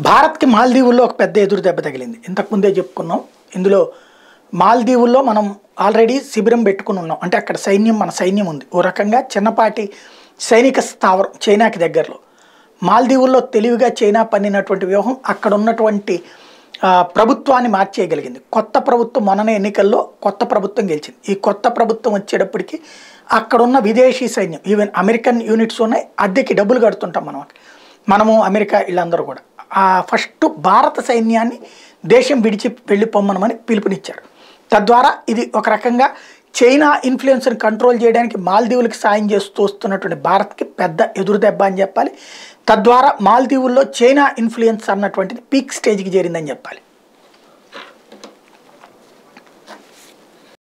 భారత్కి మాల్దీవుల్లో ఒక పెద్ద ఎదురు దెబ్బ తగిలింది. ఇంతకుముందే చెప్పుకున్నాం. ఇందులో మాల్దీవుల్లో మనం ఆల్రెడీ శిబిరం పెట్టుకుని ఉన్నాం. అంటే అక్కడ సైన్యం మన సైన్యం ఉంది. ఓ రకంగా చిన్నపాటి సైనిక స్థావరం చైనాకి దగ్గరలో. మాల్దీవుల్లో తెలివిగా చైనా పన్నినటువంటి వ్యూహం అక్కడ ఉన్నటువంటి ప్రభుత్వాన్ని మార్చేయగలిగింది. కొత్త ప్రభుత్వం మొన్న ఎన్నికల్లో కొత్త ప్రభుత్వం గెలిచింది. ఈ కొత్త ప్రభుత్వం వచ్చేటప్పటికి అక్కడున్న విదేశీ సైన్యం ఈవెన్ అమెరికన్ యూనిట్స్ ఉన్నాయి. అద్దెకి డబ్బులు కడుతుంటాం మనం. మనము అమెరికా వీళ్ళందరూ కూడా. ఫస్ట్ భారత సైన్యాన్ని దేశం విడిచి వెళ్ళిపోమ్మనమని పిలుపునిచ్చారు. తద్వారా ఇది ఒక రకంగా చైనా ఇన్ఫ్లుయెన్స్ని కంట్రోల్ చేయడానికి మాల్దీవులకి సాయం చేస్తూ వస్తున్నటువంటి భారత్కి పెద్ద ఎదురు దెబ్బ అని చెప్పాలి. తద్వారా మాల్దీవుల్లో చైనా ఇన్ఫ్లుయెన్స్ అన్నటువంటిది పీక్ స్టేజ్కి చేరిందని చెప్పాలి.